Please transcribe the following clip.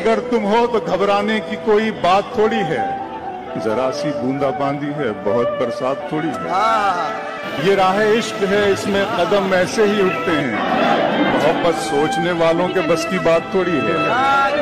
अगर तुम हो तो घबराने की कोई बात थोड़ी है। जरा सी बूंदा बांदी है बहुत बरसात थोड़ी है। हाँ। ये राह इश्क है इसमें कदम ऐसे ही उठते हैं। मोहब्बत सोचने वालों के बस की बात थोड़ी है। हाँ।